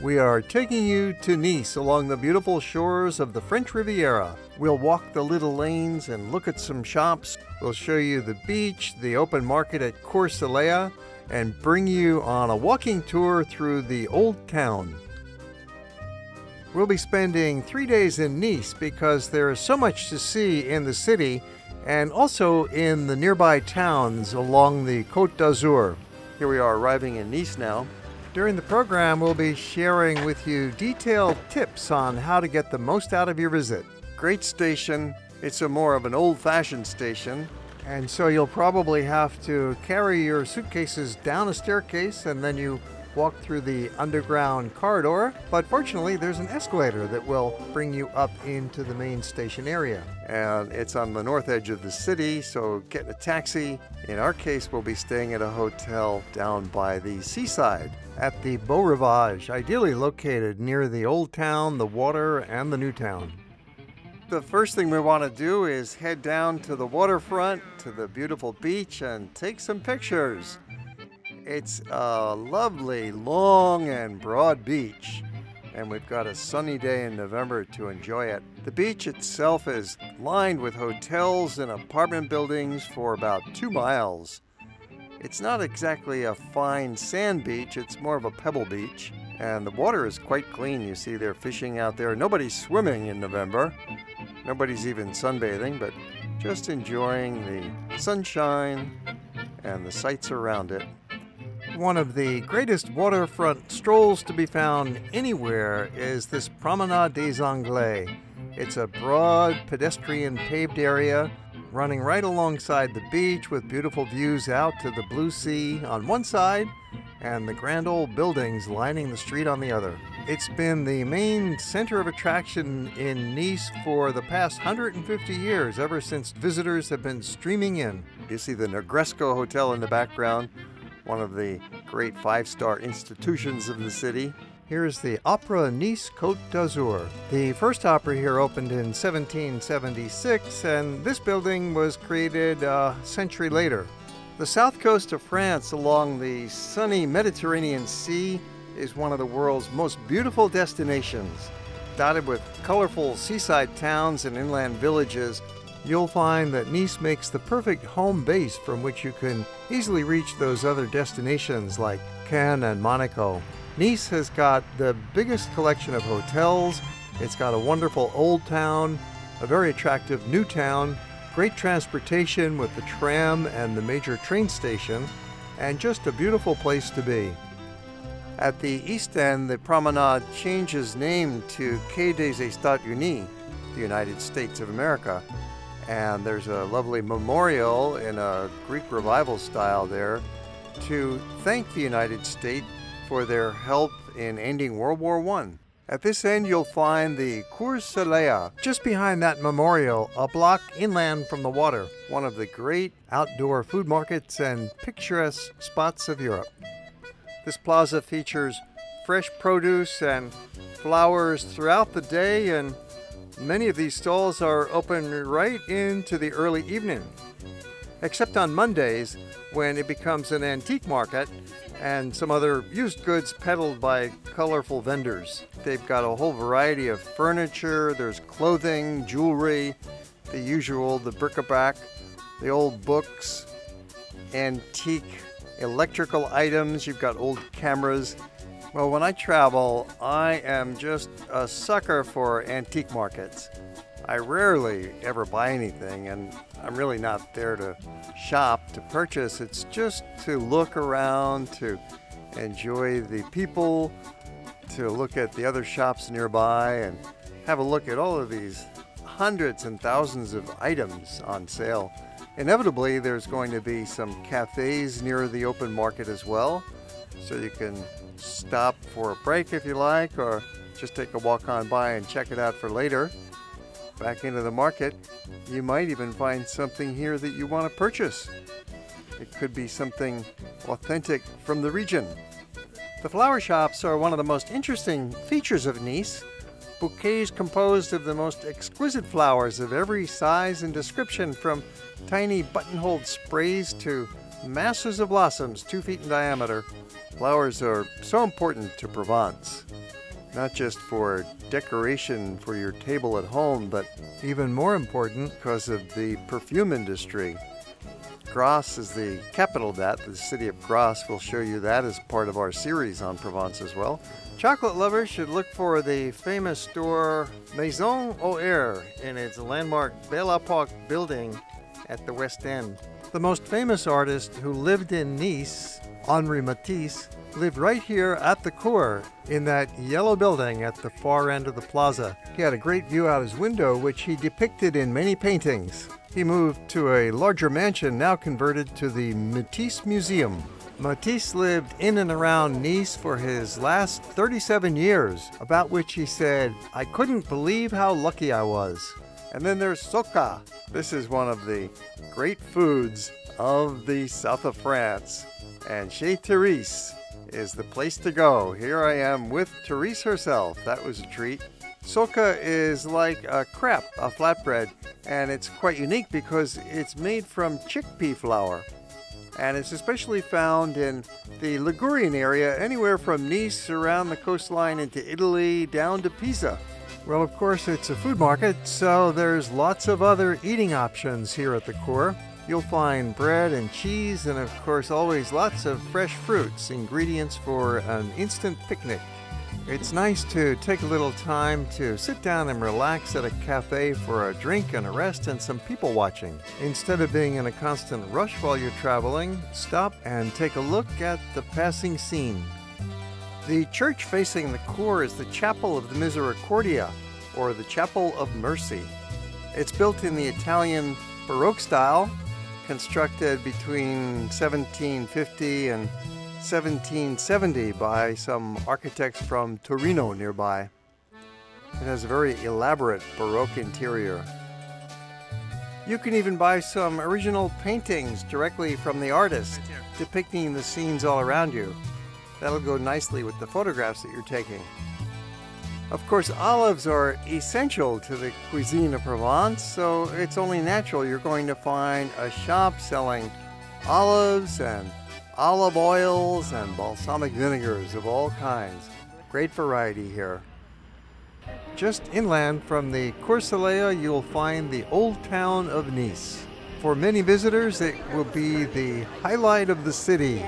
We are taking you to Nice along the beautiful shores of the French Riviera. We'll walk the little lanes and look at some shops. We'll show you the beach, the open market at Cours Saleya, and bring you on a walking tour through the old town. We'll be spending three days in Nice because there is so much to see in the city and also in the nearby towns along the Côte d'Azur. Here we are arriving in Nice now. During the program, we'll be sharing with you detailed tips on how to get the most out of your visit. Great station. It's a more of an old-fashioned station. And so you'll probably have to carry your suitcases down a staircase and then you walk through the underground corridor, but fortunately there's an escalator that will bring you up into the main station area. And it's on the north edge of the city, so get a taxi. In our case, we'll be staying at a hotel down by the seaside at the Beau Rivage, ideally located near the old town, the water, and the new town. The first thing we want to do is head down to the waterfront, to the beautiful beach, and take some pictures. It's a lovely, long, and broad beach, and we've got a sunny day in November to enjoy it. The beach itself is lined with hotels and apartment buildings for about two miles. It's not exactly a fine sand beach, it's more of a pebble beach, and the water is quite clean. You see, they're fishing out there. Nobody's swimming in November, nobody's even sunbathing, but just enjoying the sunshine and the sights around it. One of the greatest waterfront strolls to be found anywhere is this Promenade des Anglais. It's a broad pedestrian paved area running right alongside the beach with beautiful views out to the blue sea on one side and the grand old buildings lining the street on the other. It's been the main center of attraction in Nice for the past 150 years, ever since visitors have been streaming in. You see the Negresco Hotel in the background, one of the great five star institutions of the city. Here's the Opera Nice Côte d'Azur. The first opera here opened in 1776, and this building was created a century later. The south coast of France along the sunny Mediterranean Sea is one of the world's most beautiful destinations. Dotted with colorful seaside towns and inland villages, you'll find that Nice makes the perfect home base from which you can easily reach those other destinations like Cannes and Monaco. Nice has got the biggest collection of hotels, it's got a wonderful old town, a very attractive new town, great transportation with the tram and the major train station, and just a beautiful place to be. At the east end, the promenade changes name to Quai des États-Unis, the United States of America, and there's a lovely memorial in a Greek revival style there to thank the United States for their help in ending World War I. At this end, you'll find the Cours Saleya, just behind that memorial, a block inland from the water, one of the great outdoor food markets and picturesque spots of Europe. This plaza features fresh produce and flowers throughout the day and Many of these stalls are open right into the early evening, except on Mondays when it becomes an antique market and some other used goods peddled by colorful vendors. They've got a whole variety of furniture, there's clothing, jewelry, the usual, the bric-a-brac, the old books, antique electrical items, you've got old cameras, well, when I travel, I am just a sucker for antique markets. I rarely ever buy anything, and I'm really not there to shop, to purchase. It's just to look around, to enjoy the people, to look at the other shops nearby, and have a look at all of these hundreds and thousands of items on sale. Inevitably, there's going to be some cafes near the open market as well, so you can stop for a break if you like, or just take a walk on by and check it out for later. Back into the market, you might even find something here that you want to purchase. It could be something authentic from the region. The flower shops are one of the most interesting features of Nice. Bouquets composed of the most exquisite flowers of every size and description, from tiny buttonholed sprays to masses of blossoms two feet in diameter. Flowers are so important to Provence. Not just for decoration for your table at home, but even more important because of the perfume industry. Grasse is the capital of that, the city of Grasse. We'll show you that as part of our series on Provence as well. Chocolate lovers should look for the famous store Maison Auer in its landmark Belle Epoque building at the West End. The most famous artist who lived in Nice, Henri Matisse, lived right here at the Cours in that yellow building at the far end of the plaza. He had a great view out his window, which he depicted in many paintings. He moved to a larger mansion now converted to the Matisse Museum. Matisse lived in and around Nice for his last 37 years, about which he said, I couldn't believe how lucky I was. And then there's Soca. This is one of the great foods of the south of France. And Chez Therese is the place to go. Here I am with Therese herself. That was a treat. Soca is like a crepe, a flatbread, and it's quite unique because it's made from chickpea flour. And it's especially found in the Ligurian area, anywhere from Nice around the coastline into Italy down to Pisa. Well, of course, it's a food market, so there's lots of other eating options here at the Cours. You'll find bread and cheese, and of course, always lots of fresh fruits, ingredients for an instant picnic. It's nice to take a little time to sit down and relax at a cafe for a drink and a rest and some people watching. Instead of being in a constant rush while you're traveling, stop and take a look at the passing scene. The church facing the Cours is the Chapel of the Misericordia, or the Chapel of Mercy. It's built in the Italian Baroque style, constructed between 1750 and 1770 by some architects from Torino nearby. It has a very elaborate Baroque interior. You can even buy some original paintings directly from the artist, depicting the scenes all around you. That'll go nicely with the photographs that you're taking. Of course, olives are essential to the cuisine of Provence, so it's only natural you're going to find a shop selling olives and olive oils and balsamic vinegars of all kinds. Great variety here. Just inland from the Cours Saleya, you'll find the old town of Nice. For many visitors, it will be the highlight of the city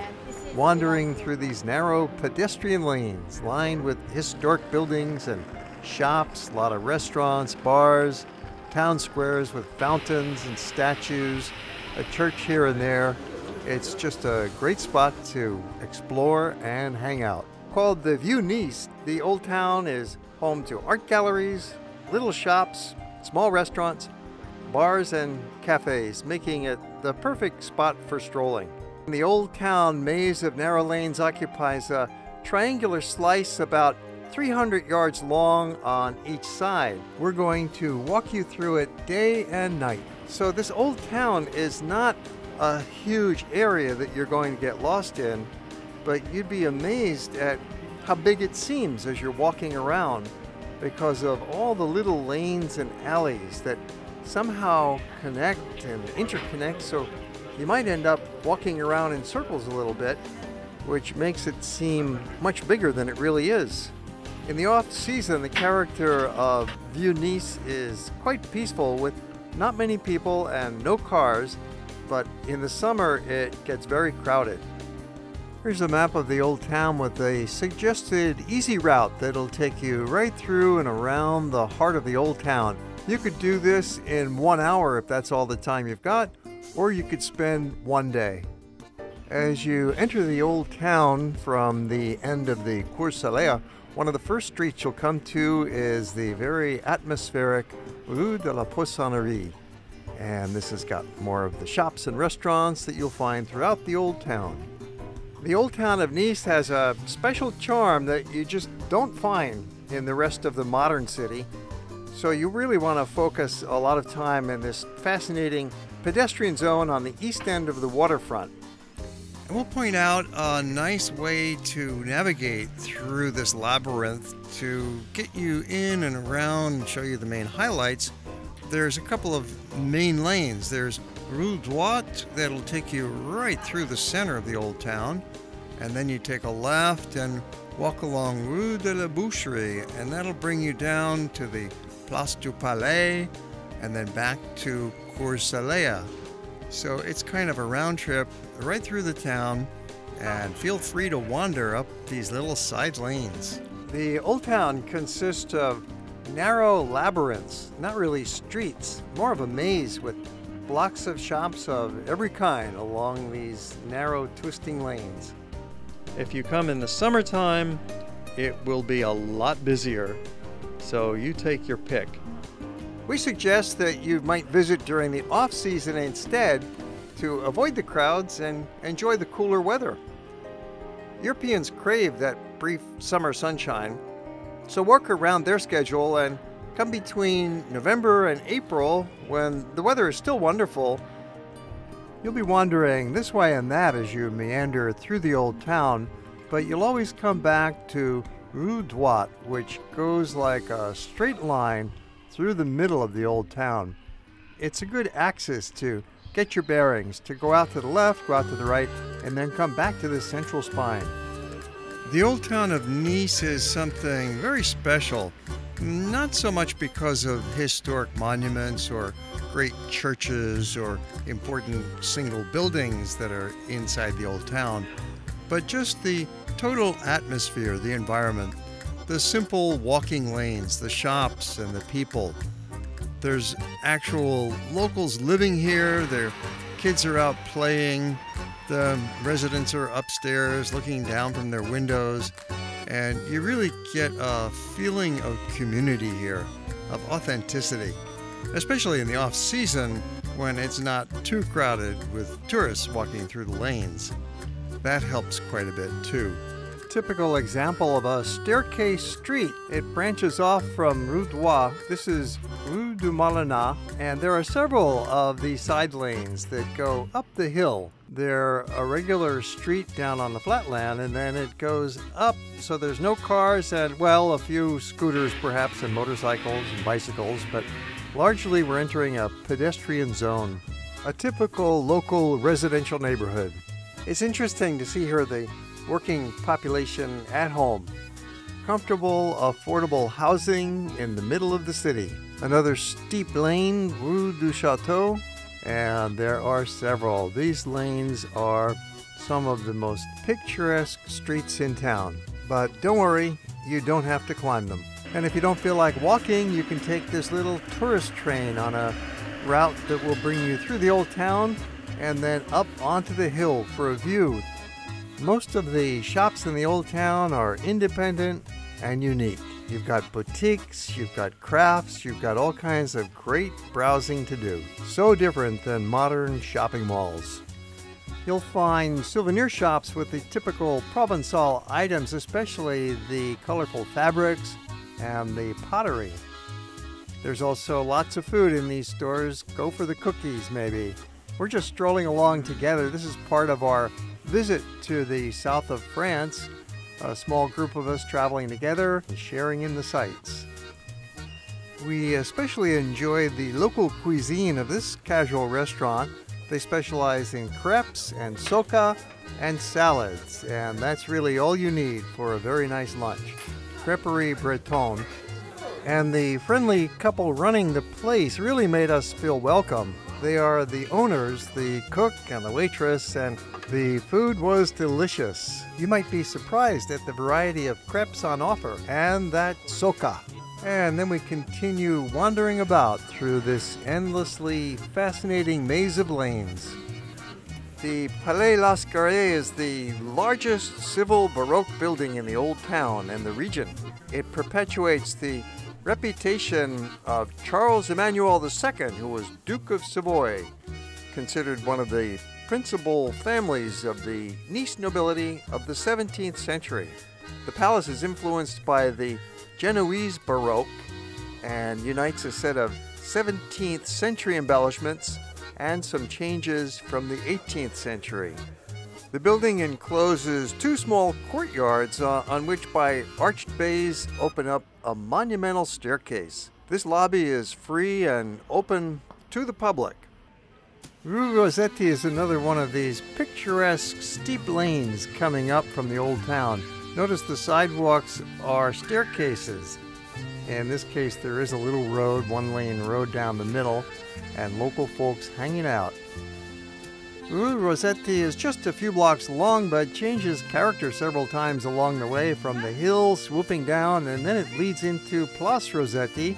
wandering through these narrow pedestrian lanes lined with historic buildings and shops, a lot of restaurants, bars, town squares with fountains and statues, a church here and there. It's just a great spot to explore and hang out. Called the Vieux Nice, the old town is home to art galleries, little shops, small restaurants, bars, and cafes, making it the perfect spot for strolling. The old town maze of narrow lanes occupies a triangular slice about 300 yards long on each side. We're going to walk you through it day and night. So this old town is not a huge area that you're going to get lost in, but you'd be amazed at how big it seems as you're walking around because of all the little lanes and alleys that somehow connect and interconnect so you might end up walking around in circles a little bit, which makes it seem much bigger than it really is. In the off season, the character of Vieux Nice is quite peaceful with not many people and no cars, but in the summer it gets very crowded. Here's a map of the old town with a suggested easy route that'll take you right through and around the heart of the old town. You could do this in one hour if that's all the time you've got, or you could spend one day. As you enter the old town from the end of the Cours Saleya, one of the first streets you'll come to is the very atmospheric Rue de la Poissonnerie. And this has got more of the shops and restaurants that you'll find throughout the old town. The old town of Nice has a special charm that you just don't find in the rest of the modern city. So you really want to focus a lot of time in this fascinating pedestrian zone on the east end of the waterfront. And we'll point out a nice way to navigate through this labyrinth to get you in and around and show you the main highlights. There's a couple of main lanes. There's Rue Droit that'll take you right through the center of the old town. and then you take a left and walk along Rue de la Boucherie, and that'll bring you down to the Place du Palais and then back to Cours Saleya. So it's kind of a round trip right through the town, and feel free to wander up these little side lanes. The Old Town consists of narrow labyrinths, not really streets, more of a maze with blocks of shops of every kind along these narrow twisting lanes. If you come in the summertime, it will be a lot busier, so you take your pick. We suggest that you might visit during the off season instead to avoid the crowds and enjoy the cooler weather. Europeans crave that brief summer sunshine, so work around their schedule and come between November and April when the weather is still wonderful You'll be wandering this way and that as you meander through the old town, but you'll always come back to Rue Droit, which goes like a straight line through the middle of the old town. It's a good axis to get your bearings, to go out to the left, go out to the right, and then come back to the central spine. The old town of Nice is something very special, not so much because of historic monuments or great churches or important single buildings that are inside the old town, but just the total atmosphere, the environment, the simple walking lanes, the shops, and the people. There's actual locals living here, their kids are out playing, the residents are upstairs looking down from their windows, and you really get a feeling of community here, of authenticity especially in the off season when it's not too crowded with tourists walking through the lanes. That helps quite a bit too. Typical example of a staircase street. It branches off from Rue Droit. This is Rue du Malonat, and there are several of these side lanes that go up the hill. They're a regular street down on the flatland, and then it goes up, so there's no cars and, well, a few scooters perhaps, and motorcycles and bicycles, but Largely, we're entering a pedestrian zone, a typical local residential neighborhood. It's interesting to see here the working population at home. Comfortable, affordable housing in the middle of the city. Another steep lane, Rue du Chateau, and there are several. These lanes are some of the most picturesque streets in town. But don't worry, you don't have to climb them. And if you don't feel like walking, you can take this little tourist train on a route that will bring you through the old town and then up onto the hill for a view. Most of the shops in the old town are independent and unique. You've got boutiques, you've got crafts, you've got all kinds of great browsing to do. So different than modern shopping malls. You'll find souvenir shops with the typical Provençal items, especially the colorful fabrics and the pottery. There's also lots of food in these stores. Go for the cookies, maybe. We're just strolling along together. This is part of our visit to the south of France. A small group of us traveling together and sharing in the sights. We especially enjoy the local cuisine of this casual restaurant. They specialize in crepes and soca and salads, and that's really all you need for a very nice lunch. Crêperie Bretonne, and the friendly couple running the place really made us feel welcome. They are the owners, the cook and the waitress, and the food was delicious. You might be surprised at the variety of crepes on offer and that soca. And then we continue wandering about through this endlessly fascinating maze of lanes. The Palais Lascaris is the largest civil Baroque building in the Old Town and the region. It perpetuates the reputation of Charles Emmanuel II, who was Duke of Savoy, considered one of the principal families of the Nice nobility of the 17th century. The palace is influenced by the Genoese Baroque and unites a set of 17th century embellishments and some changes from the 18th century. The building encloses two small courtyards uh, on which, by arched bays, open up a monumental staircase. This lobby is free and open to the public. Rue Rossetti is another one of these picturesque steep lanes coming up from the old town. Notice the sidewalks are staircases. In this case, there is a little road, one lane road down the middle, and local folks hanging out. Rue Rossetti is just a few blocks long, but changes character several times along the way from the hill swooping down, and then it leads into Place Rossetti,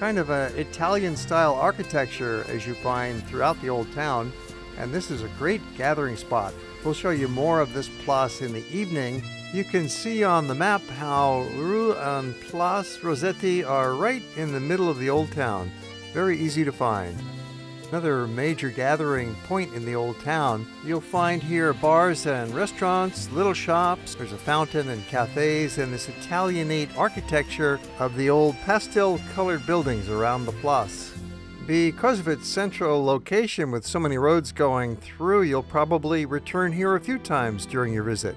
kind of an Italian style architecture as you find throughout the old town. And this is a great gathering spot. We'll show you more of this place in the evening. You can see on the map how Rue and Place Rossetti are right in the middle of the old town. Very easy to find. Another major gathering point in the old town. You'll find here bars and restaurants, little shops. There's a fountain and cafes and this Italianate architecture of the old pastel colored buildings around the place. Because of its central location with so many roads going through, you'll probably return here a few times during your visit.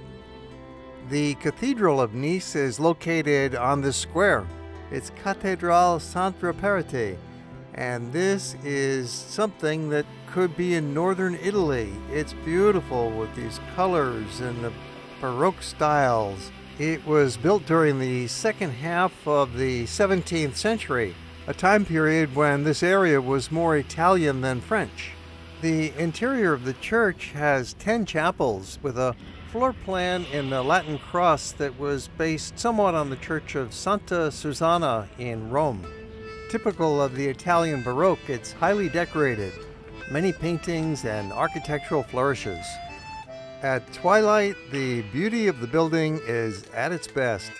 The Cathedral of Nice is located on this square. It's Cathédrale Sainte-Réparate, and this is something that could be in northern Italy. It's beautiful with these colors and the Baroque styles. It was built during the second half of the 17th century, a time period when this area was more Italian than French. The interior of the church has 10 chapels with a floor plan in the Latin cross that was based somewhat on the church of Santa Susanna in Rome. Typical of the Italian Baroque, it's highly decorated, many paintings and architectural flourishes. At twilight, the beauty of the building is at its best.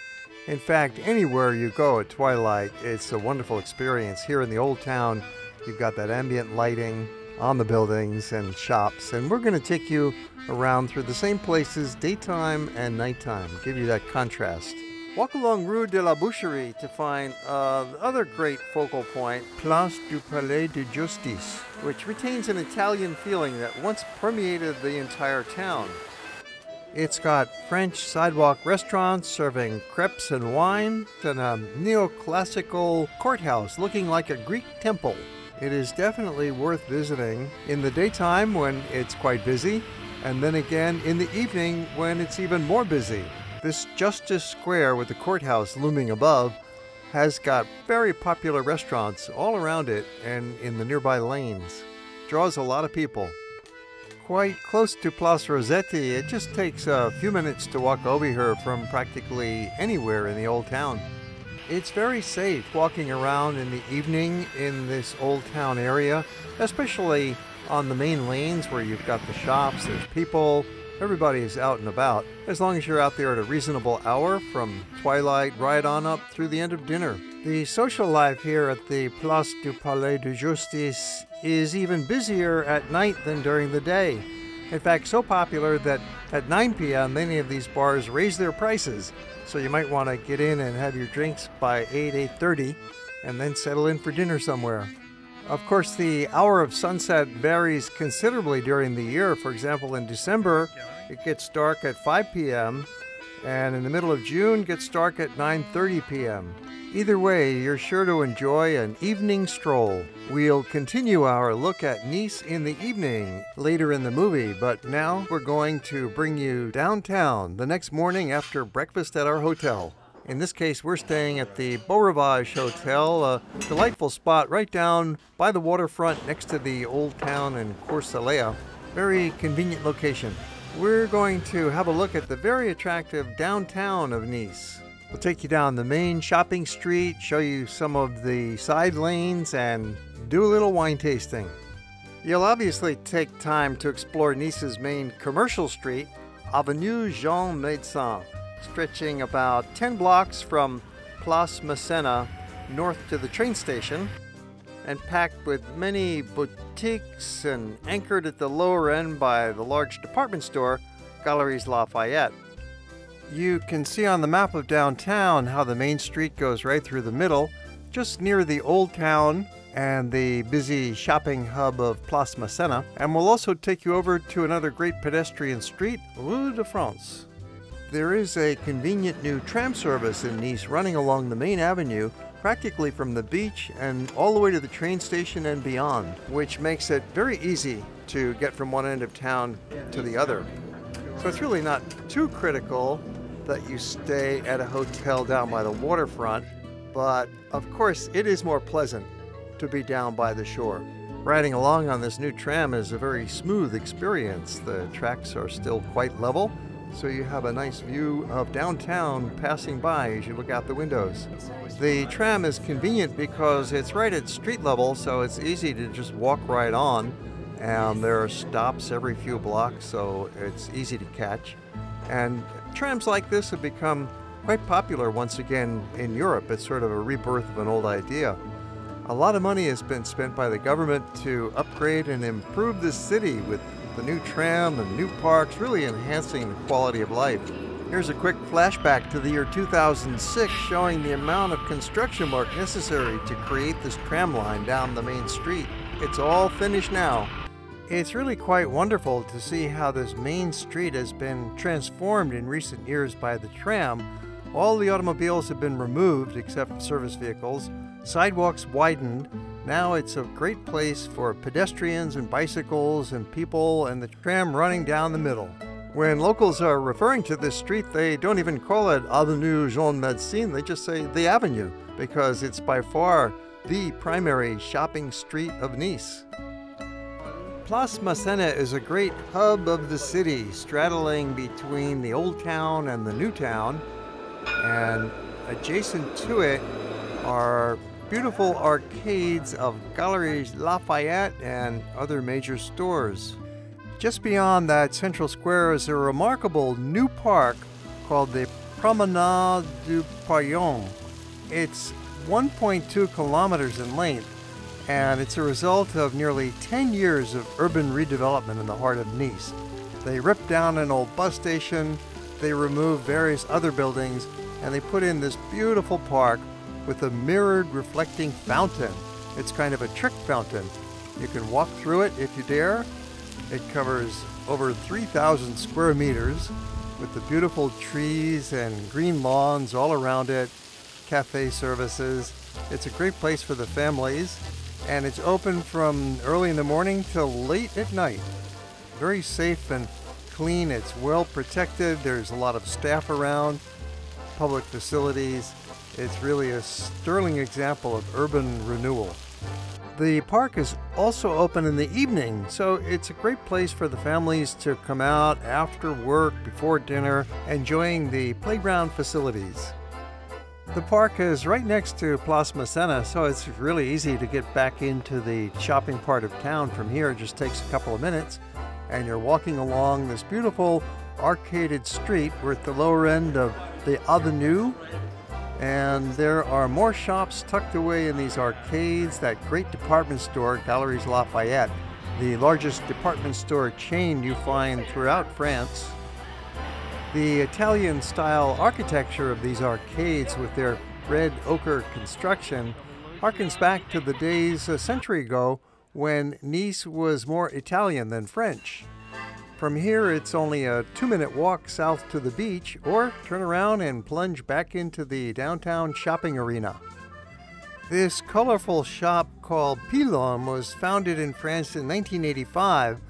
In fact, anywhere you go at twilight, it's a wonderful experience. Here in the old town, you've got that ambient lighting on the buildings and shops, and we're going to take you around through the same places daytime and nighttime, give you that contrast. Walk along Rue de la Boucherie to find uh, the other great focal point, Place du Palais de Justice, which retains an Italian feeling that once permeated the entire town. It's got French sidewalk restaurants serving crepes and wine, and a neoclassical courthouse looking like a Greek temple. It is definitely worth visiting in the daytime when it's quite busy, and then again in the evening when it's even more busy. This Justice Square with the courthouse looming above has got very popular restaurants all around it and in the nearby lanes. Draws a lot of people. Quite close to Place Rossetti, it just takes a few minutes to walk over here from practically anywhere in the old town. It's very safe walking around in the evening in this old town area, especially on the main lanes where you've got the shops, there's people, Everybody is out and about, as long as you're out there at a reasonable hour from twilight right on up through the end of dinner. The social life here at the Place du Palais de Justice is even busier at night than during the day. In fact, so popular that at 9 p.m. many of these bars raise their prices. So you might want to get in and have your drinks by 8, 8.30 and then settle in for dinner somewhere. Of course, the hour of sunset varies considerably during the year. For example, in December, it gets dark at 5 p.m., and in the middle of June, gets dark at 9:30 p.m. Either way, you're sure to enjoy an evening stroll. We'll continue our look at Nice in the evening later in the movie, but now we're going to bring you downtown the next morning after breakfast at our hotel. In this case, we're staying at the Beau Rivage Hotel, a delightful spot right down by the waterfront next to the old town in Cours Saleya. Very convenient location. We're going to have a look at the very attractive downtown of Nice. We'll take you down the main shopping street, show you some of the side lanes, and do a little wine tasting. You'll obviously take time to explore Nice's main commercial street, Avenue Jean Médecin stretching about 10 blocks from Place Masséna north to the train station and packed with many boutiques and anchored at the lower end by the large department store, Galeries Lafayette. You can see on the map of downtown how the main street goes right through the middle, just near the old town and the busy shopping hub of Place Masséna, and we'll also take you over to another great pedestrian street, Rue de France. There is a convenient new tram service in Nice running along the main avenue practically from the beach and all the way to the train station and beyond, which makes it very easy to get from one end of town to the other. So it's really not too critical that you stay at a hotel down by the waterfront, but of course it is more pleasant to be down by the shore. Riding along on this new tram is a very smooth experience. The tracks are still quite level, so you have a nice view of downtown passing by as you look out the windows. The tram is convenient because it's right at street level, so it's easy to just walk right on, and there are stops every few blocks, so it's easy to catch. And trams like this have become quite popular once again in Europe. It's sort of a rebirth of an old idea. A lot of money has been spent by the government to upgrade and improve the city with the new tram and new parks, really enhancing the quality of life. Here's a quick flashback to the year 2006 showing the amount of construction work necessary to create this tram line down the main street. It's all finished now. It's really quite wonderful to see how this main street has been transformed in recent years by the tram. All the automobiles have been removed except service vehicles. Sidewalks widened. Now it's a great place for pedestrians and bicycles and people, and the tram running down the middle. When locals are referring to this street, they don't even call it Avenue Jean Médecin, they just say the Avenue, because it's by far the primary shopping street of Nice. Place Masséna is a great hub of the city, straddling between the old town and the new town, and adjacent to it are beautiful arcades of Galeries Lafayette and other major stores. Just beyond that central square is a remarkable new park called the Promenade du Paillon. It's 1.2 kilometers in length, and it's a result of nearly 10 years of urban redevelopment in the heart of Nice. They ripped down an old bus station, they removed various other buildings, and they put in this beautiful park with a mirrored reflecting fountain. It's kind of a trick fountain. You can walk through it if you dare. It covers over 3,000 square meters with the beautiful trees and green lawns all around it, cafe services. It's a great place for the families, and it's open from early in the morning till late at night. Very safe and clean. It's well protected. There's a lot of staff around, public facilities. It's really a sterling example of urban renewal. The park is also open in the evening, so it's a great place for the families to come out after work, before dinner, enjoying the playground facilities. The park is right next to Place Masséna, so it's really easy to get back into the shopping part of town from here. It just takes a couple of minutes, and you're walking along this beautiful arcaded street. We're at the lower end of the Avenue, and there are more shops tucked away in these arcades. That great department store, Galeries Lafayette, the largest department store chain you find throughout France. The Italian style architecture of these arcades with their red ochre construction harkens back to the days a century ago when Nice was more Italian than French. From here, it's only a two minute walk south to the beach, or turn around and plunge back into the downtown shopping arena. This colorful shop called Pylones was founded in France in 1985.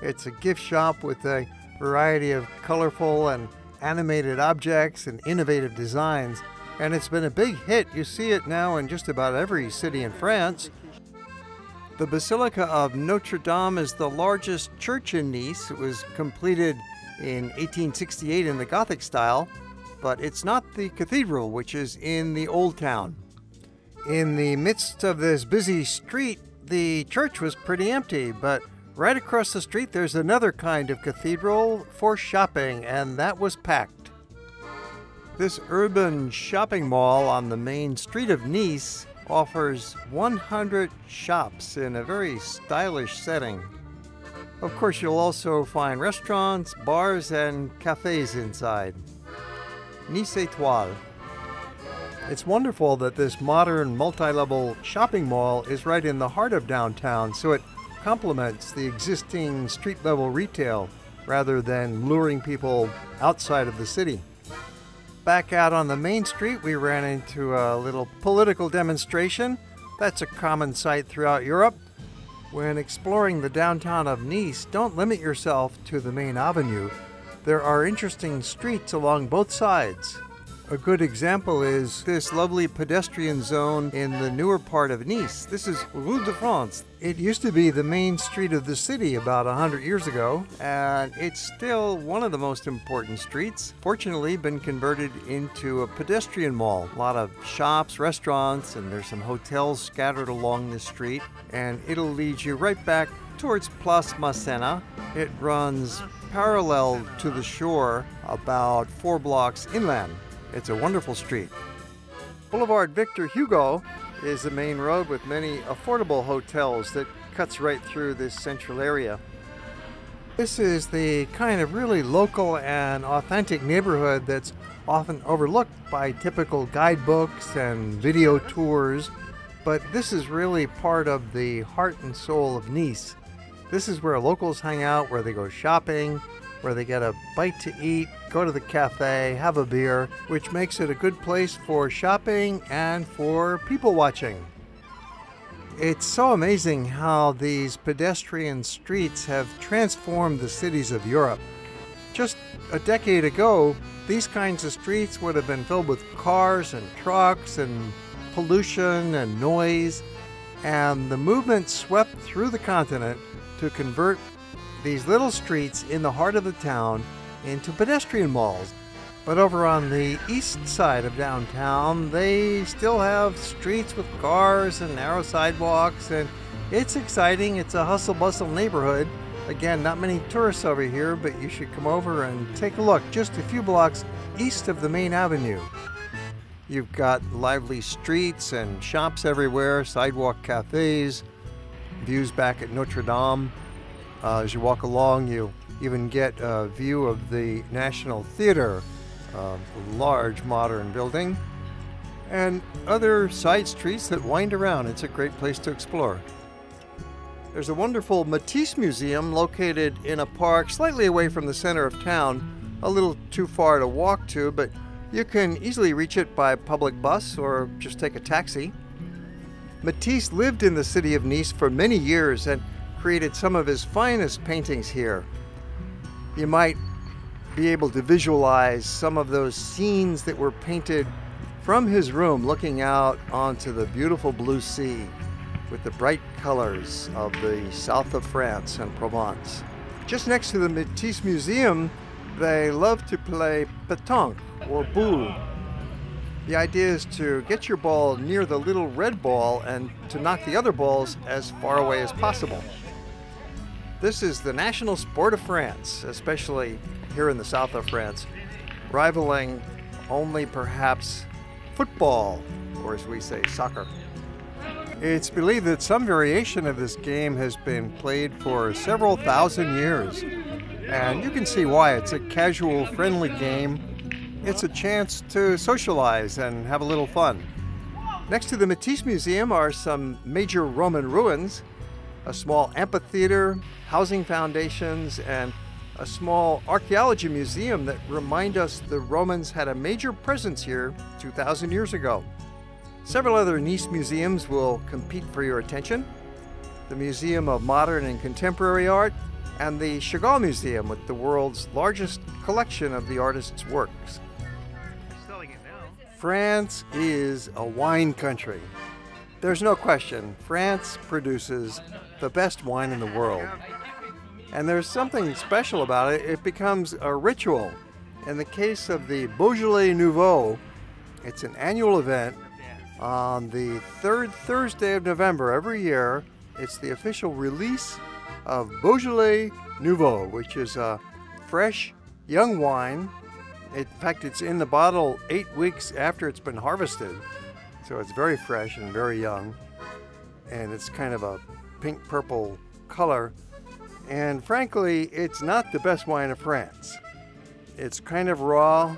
It's a gift shop with a variety of colorful and animated objects and innovative designs, and it's been a big hit. You see it now in just about every city in France. The Basilica of Notre Dame is the largest church in Nice. It was completed in 1868 in the Gothic style, but it's not the cathedral, which is in the Old Town. In the midst of this busy street, the church was pretty empty, but right across the street there's another kind of cathedral for shopping, and that was packed. This urban shopping mall on the main street of Nice offers 100 shops in a very stylish setting. Of course, you'll also find restaurants, bars, and cafes inside. Nice Etoile. It's wonderful that this modern multi level shopping mall is right in the heart of downtown, so it complements the existing street level retail rather than luring people outside of the city. Back out on the main street, we ran into a little political demonstration. That's a common sight throughout Europe. When exploring the downtown of Nice, don't limit yourself to the main avenue. There are interesting streets along both sides. A good example is this lovely pedestrian zone in the newer part of Nice. This is Rue de France. It used to be the main street of the city about 100 years ago, and it's still one of the most important streets. Fortunately, been converted into a pedestrian mall. A lot of shops, restaurants, and there's some hotels scattered along this street, and it'll lead you right back towards Place Masséna. It runs parallel to the shore about four blocks inland. It's a wonderful street. Boulevard Victor Hugo is the main road with many affordable hotels that cuts right through this central area. This is the kind of really local and authentic neighborhood that's often overlooked by typical guidebooks and video tours, but this is really part of the heart and soul of Nice. This is where locals hang out, where they go shopping, where they get a bite to eat, go to the cafe, have a beer, which makes it a good place for shopping and for people watching. It's so amazing how these pedestrian streets have transformed the cities of Europe. Just a decade ago, these kinds of streets would have been filled with cars and trucks and pollution and noise, and the movement swept through the continent to convert these little streets in the heart of the town into pedestrian malls. But over on the east side of downtown, they still have streets with cars and narrow sidewalks, and it's exciting. It's a hustle bustle neighborhood. Again, not many tourists over here, but you should come over and take a look just a few blocks east of the main avenue. You've got lively streets and shops everywhere, sidewalk cafes, views back at Notre Dame. Uh, as you walk along, you even get a view of the National Theater, a large modern building, and other side streets that wind around. It's a great place to explore. There's a wonderful Matisse Museum located in a park slightly away from the center of town, a little too far to walk to, but you can easily reach it by public bus or just take a taxi. Matisse lived in the city of Nice for many years and created some of his finest paintings here. You might be able to visualize some of those scenes that were painted from his room looking out onto the beautiful blue sea with the bright colors of the south of France and Provence. Just next to the Matisse Museum, they love to play pétanque or boule. The idea is to get your ball near the little red ball and to knock the other balls as far away as possible. This is the national sport of France, especially here in the south of France, rivaling only perhaps football, or as we say, soccer. It's believed that some variation of this game has been played for several thousand years, and you can see why. It's a casual, friendly game. It's a chance to socialize and have a little fun. Next to the Matisse Museum are some major Roman ruins a small amphitheater, housing foundations, and a small archaeology museum that remind us the Romans had a major presence here 2,000 years ago. Several other Nice museums will compete for your attention. The Museum of Modern and Contemporary Art and the Chagall Museum with the world's largest collection of the artist's works. France is a wine country. There's no question, France produces the best wine in the world. And there's something special about it. It becomes a ritual. In the case of the Beaujolais Nouveau, it's an annual event on the third Thursday of November every year. It's the official release of Beaujolais Nouveau, which is a fresh, young wine. In fact, it's in the bottle eight weeks after it's been harvested. So it's very fresh and very young. And it's kind of a pink purple color. And frankly, it's not the best wine of France. It's kind of raw.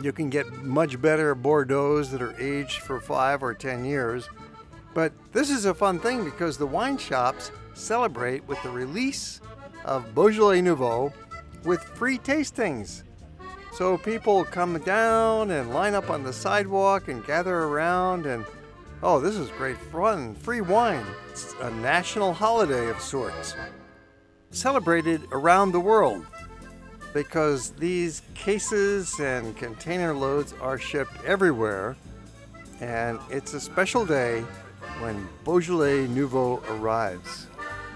You can get much better Bordeaux's that are aged for five or ten years. But this is a fun thing because the wine shops celebrate with the release of Beaujolais Nouveau with free tastings. So people come down and line up on the sidewalk and gather around and Oh, this is great fun. Free wine. It's a national holiday of sorts. Celebrated around the world because these cases and container loads are shipped everywhere. And it's a special day when Beaujolais Nouveau arrives.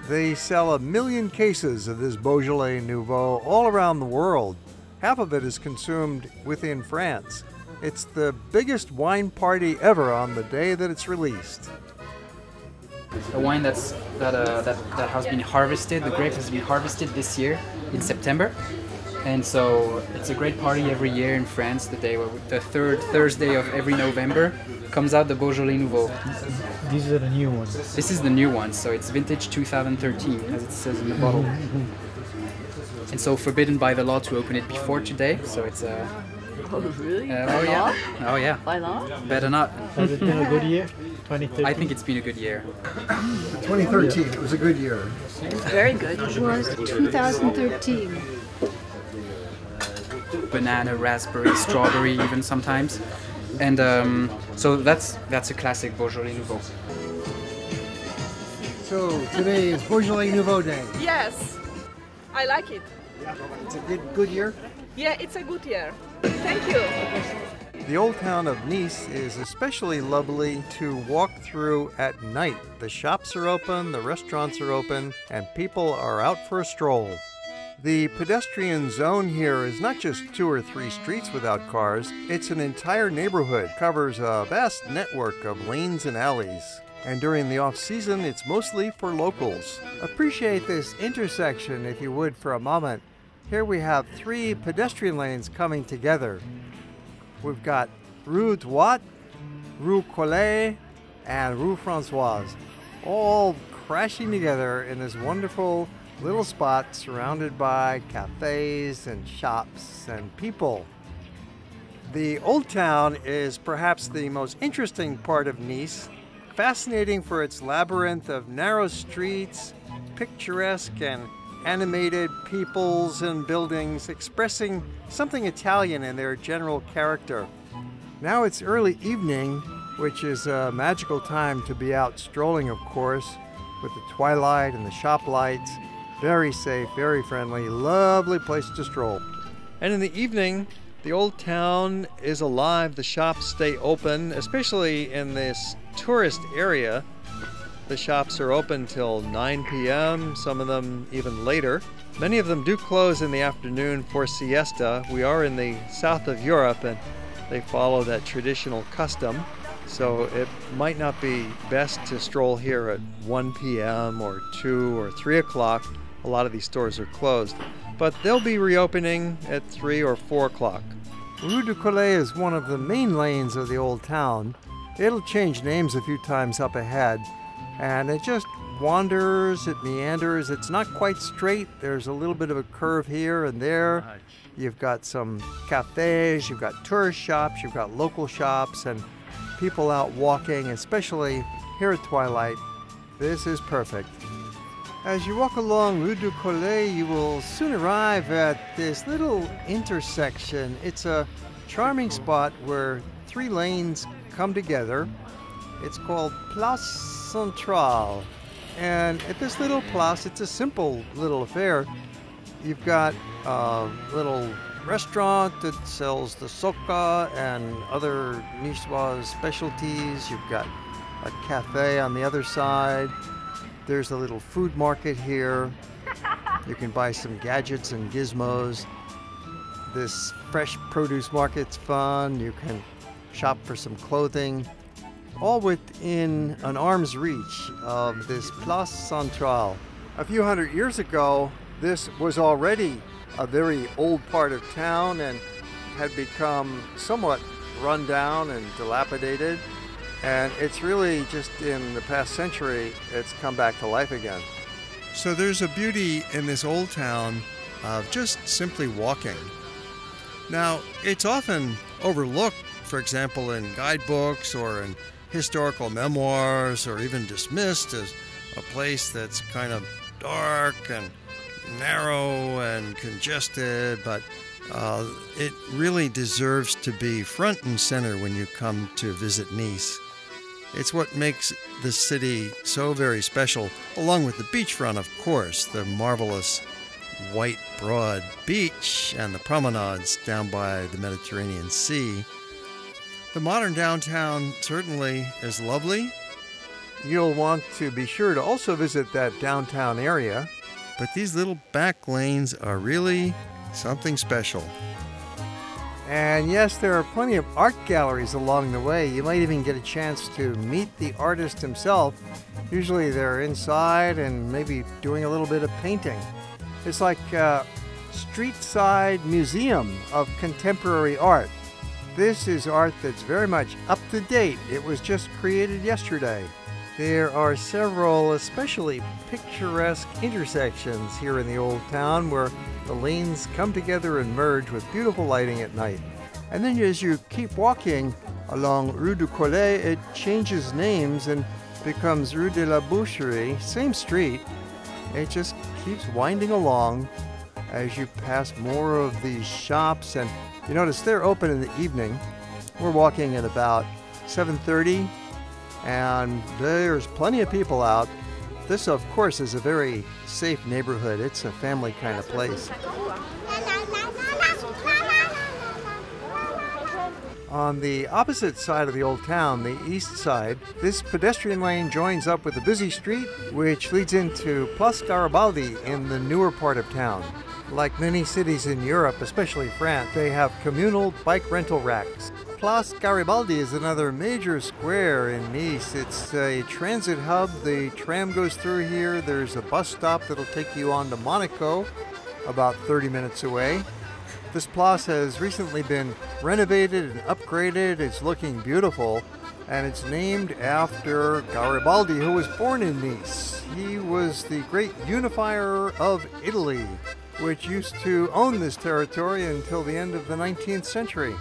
They sell a million cases of this Beaujolais Nouveau all around the world. Half of it is consumed within France. It's the biggest wine party ever on the day that it's released. A wine that's that uh, that that has been harvested. The grape has been harvested this year in September, and so it's a great party every year in France. The day, the third Thursday of every November, comes out the Beaujolais Nouveau. These are the new ones. This is the new one, so it's vintage 2013, as it says in the bottle. And so forbidden by the law to open it before today. So it's a. Uh, Oh, really? Uh, oh yeah. Oh yeah. Why not? Better not. Has it been a good year? 2013? I think it's been a good year. 2013, it was a good year. Very good. It was 2013. Banana, raspberry, strawberry, even sometimes. And um, so that's that's a classic Beaujolais Nouveau. So today is Beaujolais Nouveau Day. Yes, I like it. It's a good, good year. Yeah, it's a good year. Thank you. The old town of Nice is especially lovely to walk through at night. The shops are open, the restaurants are open, and people are out for a stroll. The pedestrian zone here is not just two or three streets without cars, it's an entire neighborhood, covers a vast network of lanes and alleys. And during the off season, it's mostly for locals. Appreciate this intersection if you would for a moment. Here we have three pedestrian lanes coming together. We've got Rue Droit, Rue Collet, and Rue Françoise, all crashing together in this wonderful little spot surrounded by cafes and shops and people. The Old Town is perhaps the most interesting part of Nice, fascinating for its labyrinth of narrow streets, picturesque and animated peoples and buildings expressing something Italian in their general character. Now it's early evening, which is a magical time to be out strolling, of course, with the twilight and the shop lights. Very safe, very friendly, lovely place to stroll. And in the evening, the old town is alive. The shops stay open, especially in this tourist area. The shops are open till 9 p.m., some of them even later. Many of them do close in the afternoon for siesta. We are in the south of Europe and they follow that traditional custom. So it might not be best to stroll here at 1 p.m. or 2 or 3 o'clock. A lot of these stores are closed, but they'll be reopening at 3 or 4 o'clock. Rue du Collet is one of the main lanes of the old town. It'll change names a few times up ahead, and it just wanders, it meanders. It's not quite straight. There's a little bit of a curve here and there. You've got some cafes, you've got tourist shops, you've got local shops, and people out walking, especially here at twilight. This is perfect. As you walk along Rue du Collet, you will soon arrive at this little intersection. It's a charming spot where three lanes come together. It's called Place Centrale. And at this little place, it's a simple little affair. You've got a little restaurant that sells the socca and other Niçoise specialties. You've got a cafe on the other side. There's a little food market here. You can buy some gadgets and gizmos. This fresh produce market's fun. You can shop for some clothing. All within an arm's reach of this Place Centrale. A few hundred years ago, this was already a very old part of town and had become somewhat run down and dilapidated. And it's really just in the past century, it's come back to life again. So there's a beauty in this old town of just simply walking. Now, it's often overlooked, for example, in guidebooks or in historical memoirs, or even dismissed as a place that's kind of dark and narrow and congested, but uh, it really deserves to be front and center when you come to visit Nice. It's what makes the city so very special, along with the beachfront, of course, the marvelous white, broad beach and the promenades down by the Mediterranean Sea. The modern downtown certainly is lovely. You'll want to be sure to also visit that downtown area. But these little back lanes are really something special. And yes, there are plenty of art galleries along the way. You might even get a chance to meet the artist himself. Usually they're inside and maybe doing a little bit of painting. It's like a street side museum of contemporary art. This is art that's very much up to date. It was just created yesterday. There are several especially picturesque intersections here in the old town where the lanes come together and merge with beautiful lighting at night. And then as you keep walking along Rue du Collet, it changes names and becomes Rue de la Boucherie, same street. It just keeps winding along as you pass more of these shops and you notice they're open in the evening. We're walking at about 7:30 and there's plenty of people out. This, of course, is a very safe neighborhood. It's a family kind of place. On the opposite side of the old town, the east side, this pedestrian lane joins up with a busy street which leads into Place Garibaldi in the newer part of town. Like many cities in Europe, especially France, they have communal bike rental racks. Place Garibaldi is another major square in Nice. It's a transit hub. The tram goes through here. There's a bus stop that'll take you on to Monaco, about 30 minutes away. This place has recently been renovated and upgraded. It's looking beautiful, and it's named after Garibaldi, who was born in Nice. He was the great unifier of Italy, which used to own this territory until the end of the 19th century.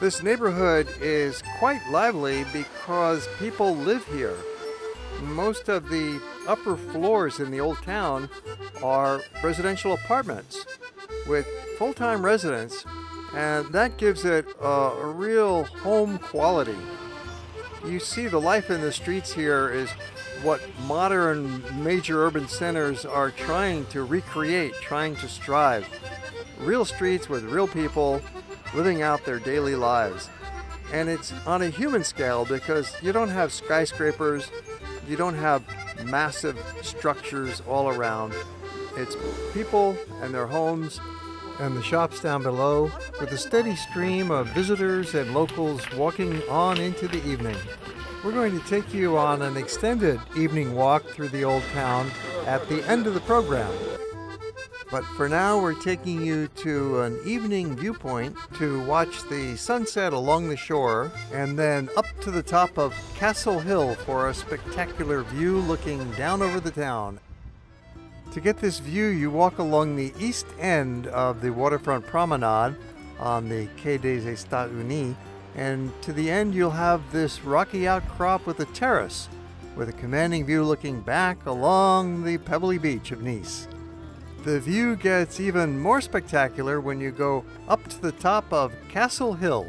This neighborhood is quite lively because people live here. Most of the upper floors in the old town are residential apartments with full time residents, and that gives it a, a, real home quality. You see, the life in the streets here is what modern major urban centers are trying to recreate, trying to strive. Real streets with real people living out their daily lives. And it's on a human scale because you don't have skyscrapers, you don't have massive structures all around. It's people and their homes and the shops down below with a steady stream of visitors and locals walking on into the evening. We're going to take you on an extended evening walk through the old town at the end of the program. But for now, we're taking you to an evening viewpoint to watch the sunset along the shore and then up to the top of Castle Hill for a spectacular view looking down over the town. To get this view, you walk along the east end of the waterfront promenade on the Quai des Etats Unis, and to the end, you'll have this rocky outcrop with a terrace with a commanding view looking back along the pebbly beach of Nice. The view gets even more spectacular when you go up to the top of Castle Hill,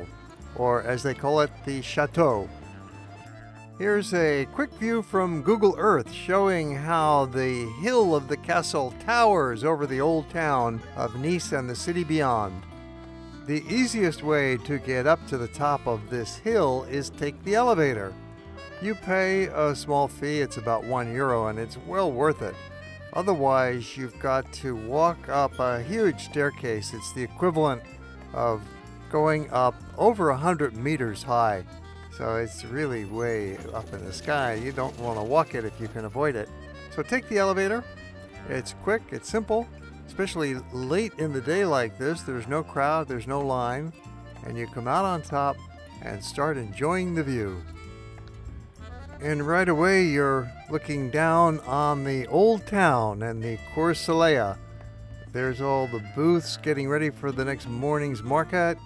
or as they call it, the Chateau. Here's a quick view from Google Earth showing how the hill of the castle towers over the old town of Nice and the city beyond. The easiest way to get up to the top of this hill is take the elevator. You pay a small fee, it's about one euro, and it's well worth it. Otherwise, you've got to walk up a huge staircase. It's the equivalent of going up over a 100 meters high. So it's really way up in the sky. You don't want to walk it if you can avoid it. So take the elevator. It's quick, it's simple, especially late in the day like this. There's no crowd, there's no line, and you come out on top and start enjoying the view. And right away, you're looking down on the old town and the Cours Saleya. There's all the booths getting ready for the next morning's market.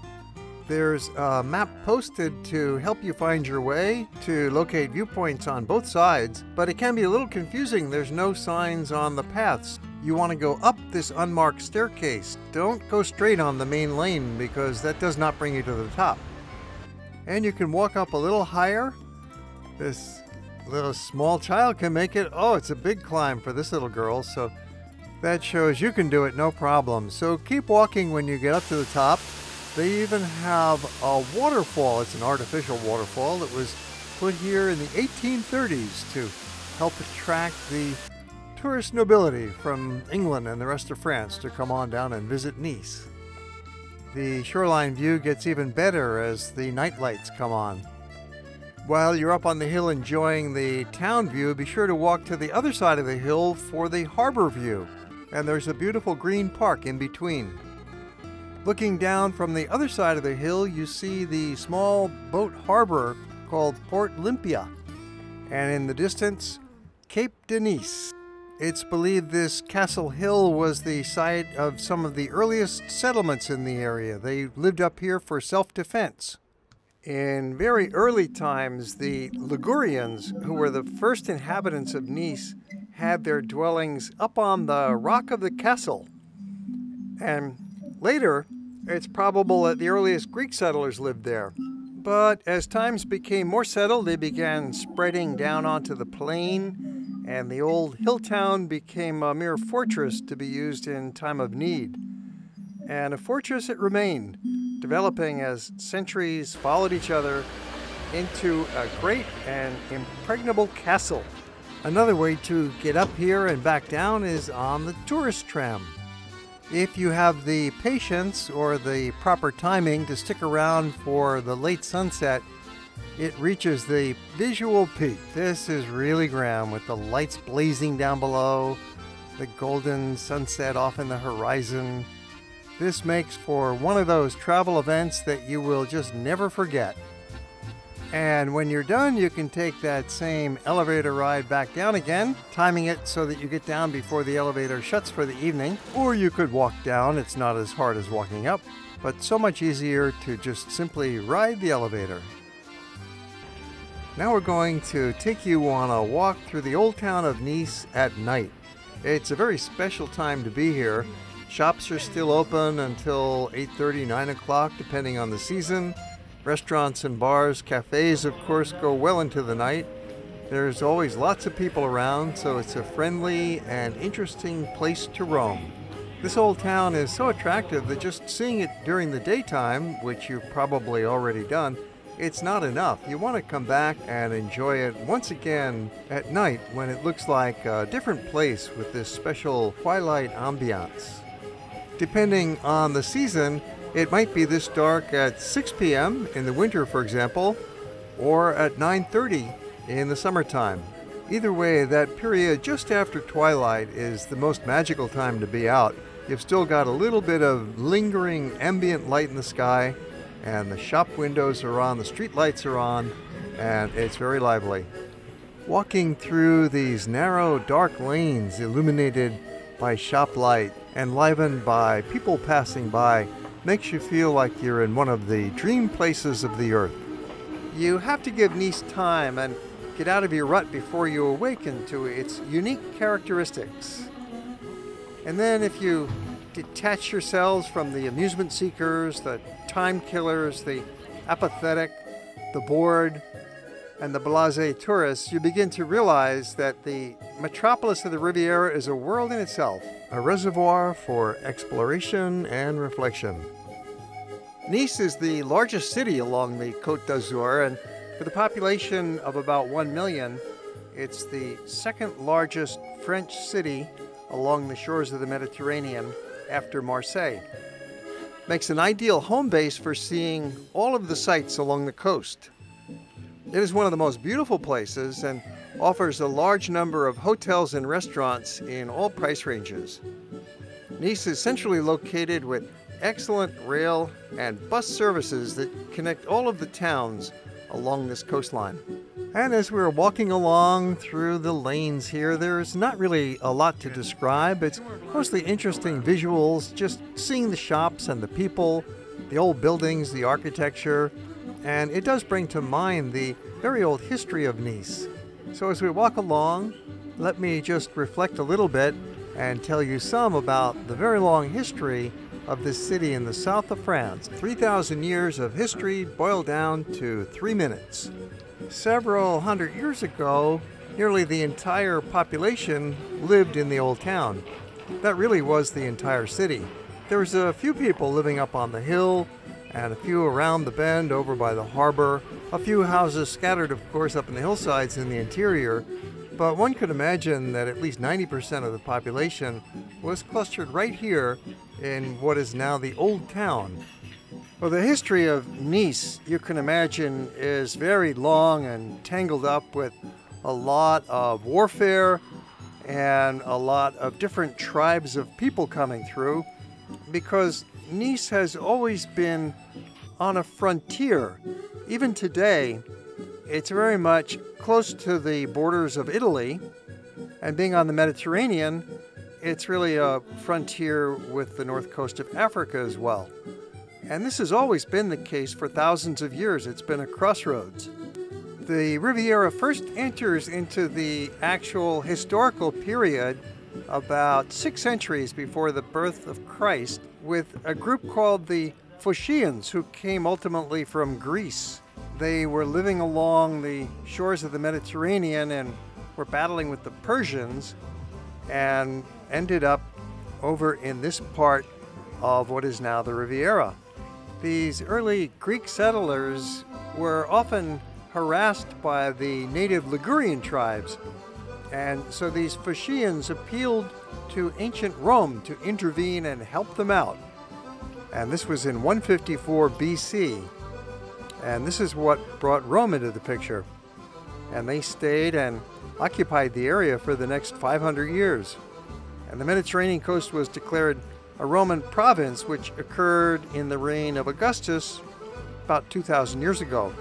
There's a map posted to help you find your way to locate viewpoints on both sides, but it can be a little confusing. There's no signs on the paths. You want to go up this unmarked staircase. Don't go straight on the main lane because that does not bring you to the top. And you can walk up a little higher This little small child can make it. Oh, it's a big climb for this little girl, so that shows you can do it no problem. So keep walking when you get up to the top. They even have a waterfall. It's an artificial waterfall that was put here in the 1830s to help attract the tourist nobility from England and the rest of France to come on down and visit Nice. The shoreline view gets even better as the night lights come on. While you're up on the hill enjoying the town view, be sure to walk to the other side of the hill for the harbor view. And there's a beautiful green park in between. Looking down from the other side of the hill, you see the small boat harbor called Port Lympia. And in the distance, Cap de Nice. It's believed this Castle Hill was the site of some of the earliest settlements in the area. They lived up here for self defense. In very early times, the Ligurians, who were the first inhabitants of Nice, had their dwellings up on the rock of the castle. And later, it's probable that the earliest Greek settlers lived there. But as times became more settled, they began spreading down onto the plain and the old hill town became a mere fortress to be used in time of need. And a fortress it remained, developing as centuries followed each other into a great and impregnable castle. Another way to get up here and back down is on the tourist tram. If you have the patience or the proper timing to stick around for the late sunset, it reaches the visual peak. This is really grand with the lights blazing down below, the golden sunset off in the horizon. This makes for one of those travel events that you will just never forget. And when you're done, you can take that same elevator ride back down again, timing it so that you get down before the elevator shuts for the evening. Or you could walk down, it's not as hard as walking up, but so much easier to just simply ride the elevator. Now we're going to take you on a walk through the old town of Nice at night. It's a very special time to be here. Shops are still open until 8:30, 9 o'clock, depending on the season. Restaurants and bars, cafes, of course, go well into the night. There's always lots of people around, so it's a friendly and interesting place to roam. This old town is so attractive that just seeing it during the daytime, which you've probably already done, it's not enough. You want to come back and enjoy it once again at night when it looks like a different place with this special twilight ambiance. Depending on the season, it might be this dark at 6 p.m. in the winter, for example, or at 9:30 in the summertime. Either way, that period just after twilight is the most magical time to be out. You've still got a little bit of lingering ambient light in the sky, and the shop windows are on, the street lights are on, and it's very lively. Walking through these narrow, dark lanes illuminated by shop light and livened by people passing by makes you feel like you're in one of the dream places of the earth. You have to give Nice time and get out of your rut before you awaken to its unique characteristics. And then, if you detach yourselves from the amusement seekers, the time killers, the apathetic, the bored, and the blase tourists, you begin to realize that the metropolis of the Riviera is a world in itself, a reservoir for exploration and reflection. Nice is the largest city along the Côte d'Azur, and with a population of about 1 million, it's the second largest French city along the shores of the Mediterranean after Marseille. Makes an ideal home base for seeing all of the sights along the coast. It is one of the most beautiful places and offers a large number of hotels and restaurants in all price ranges. Nice is centrally located with excellent rail and bus services that connect all of the towns along this coastline. And as we are walking along through the lanes here, there's not really a lot to describe. It's mostly interesting visuals, just seeing the shops and the people, the old buildings, the architecture, and it does bring to mind the very old history of Nice. So as we walk along, let me just reflect a little bit and tell you some about the very long history of this city in the south of France. 3,000 years of history boiled down to three minutes. Several hundred years ago, nearly the entire population lived in the old town. That really was the entire city. There was a few people living up on the hill, and a few around the bend over by the harbor, a few houses scattered, of course, up in the hillsides in the interior, but one could imagine that at least 90% of the population was clustered right here in what is now the Old Town. Well, the history of Nice, you can imagine, is very long and tangled up with a lot of warfare and a lot of different tribes of people coming through because Nice has always been on a frontier. Even today, it's very much close to the borders of Italy, and being on the Mediterranean, it's really a frontier with the north coast of Africa as well. And this has always been the case for thousands of years. It's been a crossroads. The Riviera first enters into the actual historical period about six centuries before the birth of Christ with a group called the Phocaeans, who came ultimately from Greece. They were living along the shores of the Mediterranean and were battling with the Persians and ended up over in this part of what is now the Riviera. These early Greek settlers were often harassed by the native Ligurian tribes and so these Phocaeans appealed to ancient Rome to intervene and help them out. And this was in 154 BC. And this is what brought Rome into the picture. And they stayed and occupied the area for the next 500 years. And the Mediterranean coast was declared a Roman province, which occurred in the reign of Augustus about 2,000 years ago.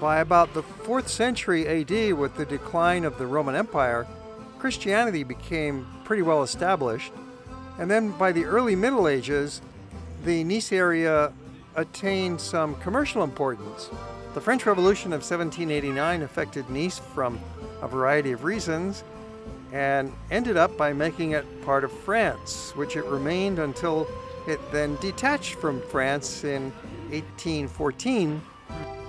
By about the 4th century AD, with the decline of the Roman Empire, Christianity became pretty well established. And then by the early Middle Ages, the Nice area attained some commercial importance. The French Revolution of 1789 affected Nice from a variety of reasons and ended up by making it part of France, which it remained until it then detached from France in 1814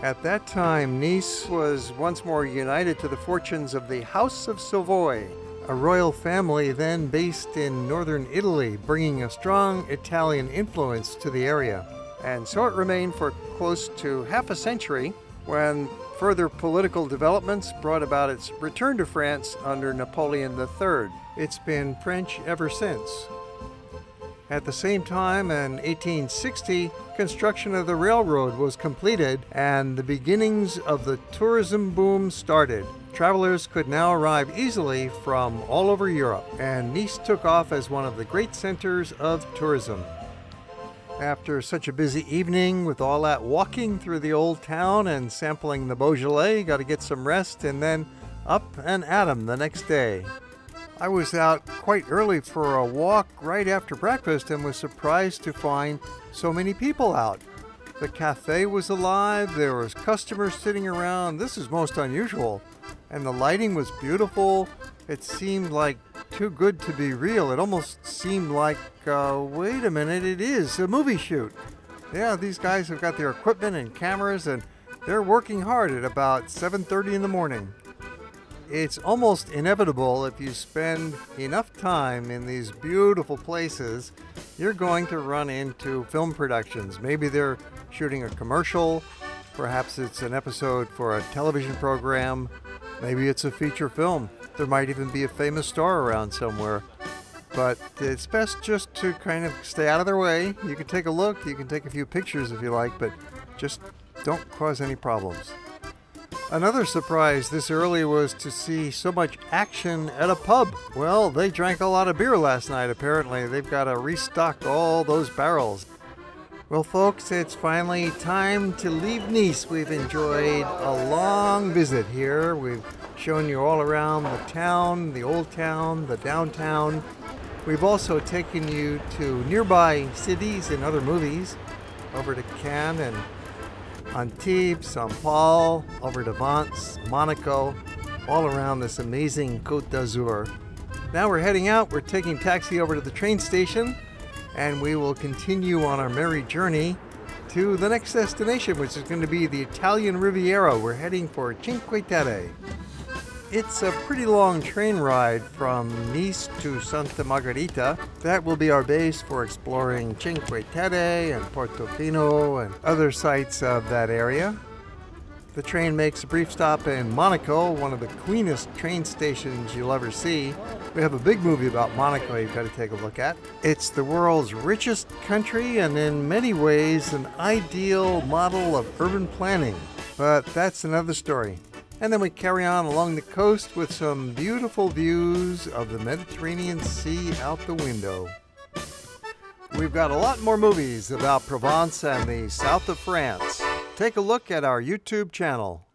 at that time, Nice was once more united to the fortunes of the House of Savoy, a royal family then based in northern Italy, bringing a strong Italian influence to the area. And so it remained for close to half a century when further political developments brought about its return to France under Napoleon III. It's been French ever since. At the same time, in 1860, construction of the railroad was completed and the beginnings of the tourism boom started. Travelers could now arrive easily from all over Europe, and Nice took off as one of the great centers of tourism. After such a busy evening with all that walking through the old town and sampling the Beaujolais, got to get some rest and then up and at 'em the next day. I was out quite early for a walk right after breakfast and was surprised to find so many people out. The cafe was alive, there was customers sitting around. This is most unusual. And the lighting was beautiful. It seemed like too good to be real. It almost seemed like, uh, wait a minute, it is a movie shoot. Yeah, these guys have got their equipment and cameras and they're working hard at about 7.30 in the morning it's almost inevitable if you spend enough time in these beautiful places, you're going to run into film productions. Maybe they're shooting a commercial, perhaps it's an episode for a television program, maybe it's a feature film. There might even be a famous star around somewhere. But it's best just to kind of stay out of their way. You can take a look, you can take a few pictures if you like, but just don't cause any problems. Another surprise this early was to see so much action at a pub. Well, they drank a lot of beer last night, apparently. They've got to restock all those barrels. Well, folks, it's finally time to leave Nice. We've enjoyed a long visit here. We've shown you all around the town, the old town, the downtown. We've also taken you to nearby cities in other movies, over to Cannes and Antibes, St. Paul, over to Vence, Monaco, all around this amazing Côte d'Azur. Now we're heading out. We're taking taxi over to the train station and we will continue on our merry journey to the next destination, which is going to be the Italian Riviera. We're heading for Cinque Terre. It's a pretty long train ride from Nice to Santa Margherita. That will be our base for exploring Cinque Terre and Portofino and other sites of that area. The train makes a brief stop in Monaco, one of the cleanest train stations you'll ever see. We have a big movie about Monaco you've got to take a look at. It's the world's richest country and in many ways an ideal model of urban planning. But that's another story. And then we carry on along the coast with some beautiful views of the Mediterranean Sea out the window. We've got a lot more movies about Provence and the south of France. Take a look at our YouTube channel.